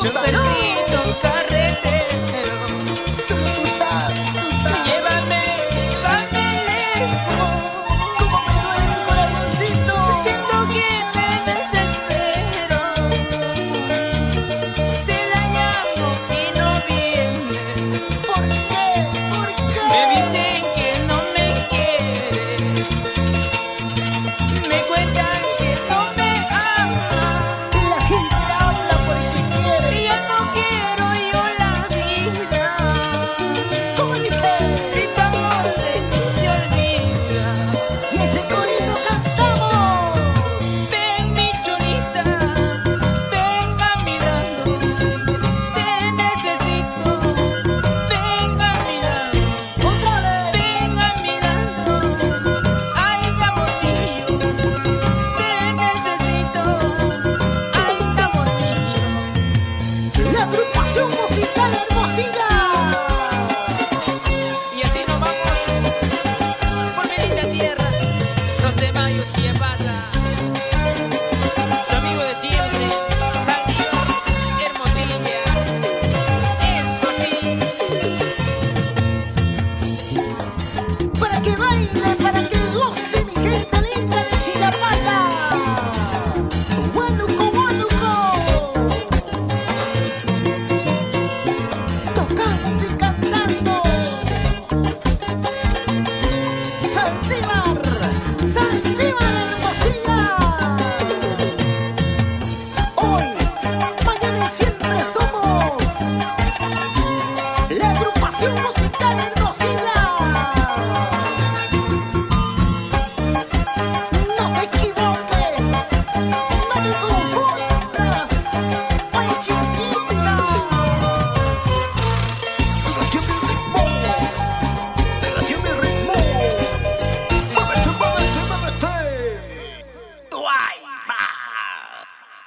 Chula, Hey,